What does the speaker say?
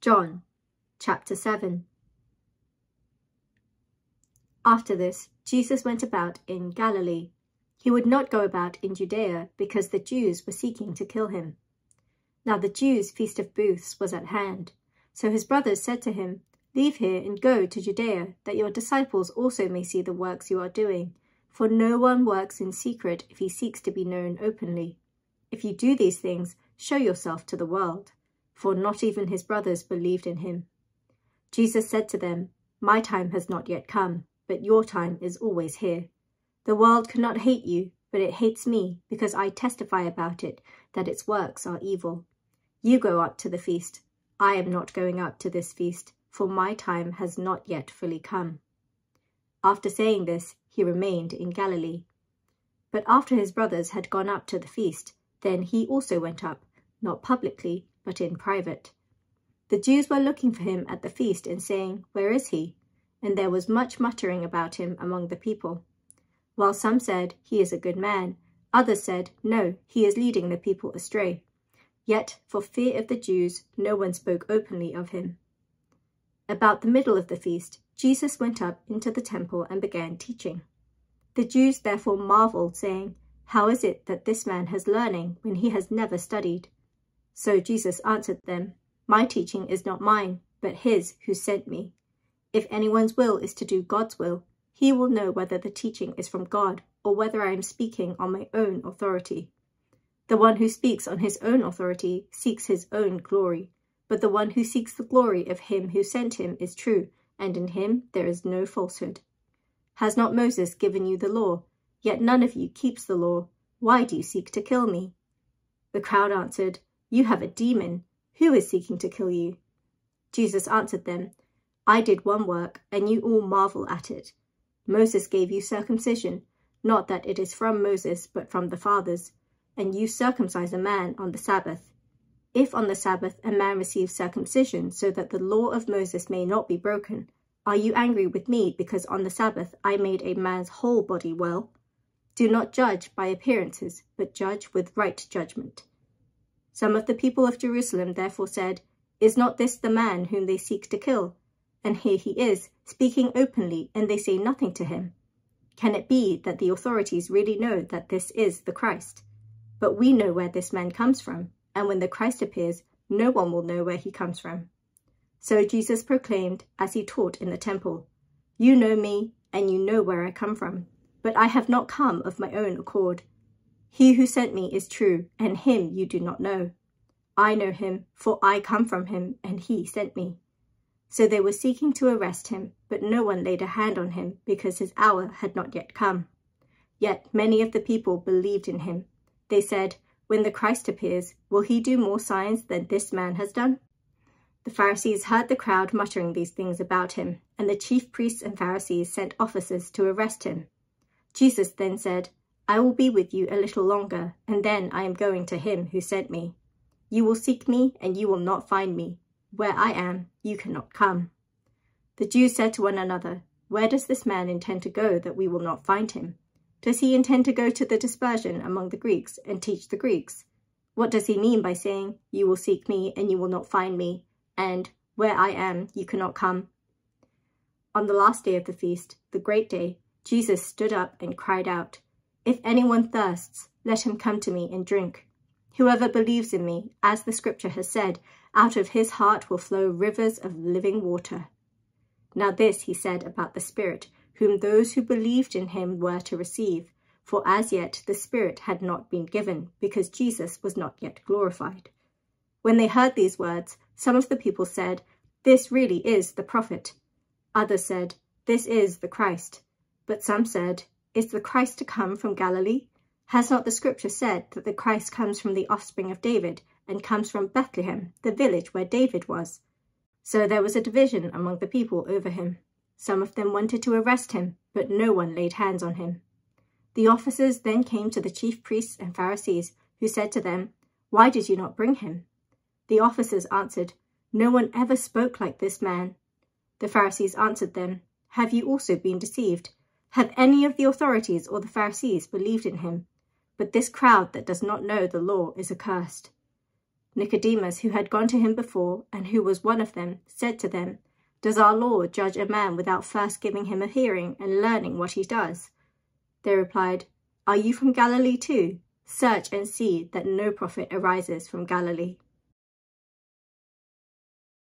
John chapter 7 After this, Jesus went about in Galilee. He would not go about in Judea because the Jews were seeking to kill him. Now the Jews' feast of booths was at hand. So his brothers said to him, Leave here and go to Judea, that your disciples also may see the works you are doing. For no one works in secret if he seeks to be known openly. If you do these things, show yourself to the world for not even his brothers believed in him. Jesus said to them, My time has not yet come, but your time is always here. The world cannot hate you, but it hates me, because I testify about it, that its works are evil. You go up to the feast. I am not going up to this feast, for my time has not yet fully come. After saying this, he remained in Galilee. But after his brothers had gone up to the feast, then he also went up, not publicly, but in private. The Jews were looking for him at the feast and saying, Where is he? And there was much muttering about him among the people. While some said, He is a good man, others said, No, he is leading the people astray. Yet, for fear of the Jews, no one spoke openly of him. About the middle of the feast, Jesus went up into the temple and began teaching. The Jews therefore marveled, saying, How is it that this man has learning when he has never studied? So Jesus answered them, My teaching is not mine, but his who sent me. If anyone's will is to do God's will, he will know whether the teaching is from God or whether I am speaking on my own authority. The one who speaks on his own authority seeks his own glory, but the one who seeks the glory of him who sent him is true, and in him there is no falsehood. Has not Moses given you the law? Yet none of you keeps the law. Why do you seek to kill me? The crowd answered, you have a demon. Who is seeking to kill you? Jesus answered them, I did one work, and you all marvel at it. Moses gave you circumcision, not that it is from Moses, but from the fathers, and you circumcise a man on the Sabbath. If on the Sabbath a man receives circumcision, so that the law of Moses may not be broken, are you angry with me because on the Sabbath I made a man's whole body well? Do not judge by appearances, but judge with right judgment. Some of the people of Jerusalem therefore said, Is not this the man whom they seek to kill? And here he is, speaking openly, and they say nothing to him. Can it be that the authorities really know that this is the Christ? But we know where this man comes from, and when the Christ appears, no one will know where he comes from. So Jesus proclaimed as he taught in the temple, You know me, and you know where I come from, but I have not come of my own accord. He who sent me is true, and him you do not know. I know him, for I come from him, and he sent me. So they were seeking to arrest him, but no one laid a hand on him, because his hour had not yet come. Yet many of the people believed in him. They said, When the Christ appears, will he do more signs than this man has done? The Pharisees heard the crowd muttering these things about him, and the chief priests and Pharisees sent officers to arrest him. Jesus then said, I will be with you a little longer, and then I am going to him who sent me. You will seek me, and you will not find me. Where I am, you cannot come. The Jews said to one another, Where does this man intend to go that we will not find him? Does he intend to go to the dispersion among the Greeks and teach the Greeks? What does he mean by saying, You will seek me, and you will not find me, and where I am, you cannot come? On the last day of the feast, the great day, Jesus stood up and cried out, if anyone thirsts, let him come to me and drink. Whoever believes in me, as the scripture has said, out of his heart will flow rivers of living water. Now this he said about the Spirit, whom those who believed in him were to receive, for as yet the Spirit had not been given, because Jesus was not yet glorified. When they heard these words, some of the people said, This really is the prophet. Others said, This is the Christ. But some said, is the Christ to come from Galilee? Has not the scripture said that the Christ comes from the offspring of David and comes from Bethlehem, the village where David was? So there was a division among the people over him. Some of them wanted to arrest him, but no one laid hands on him. The officers then came to the chief priests and Pharisees, who said to them, Why did you not bring him? The officers answered, No one ever spoke like this man. The Pharisees answered them, Have you also been deceived? Have any of the authorities or the Pharisees believed in him? But this crowd that does not know the law is accursed. Nicodemus, who had gone to him before, and who was one of them, said to them, Does our Lord judge a man without first giving him a hearing and learning what he does? They replied, Are you from Galilee too? Search and see that no prophet arises from Galilee.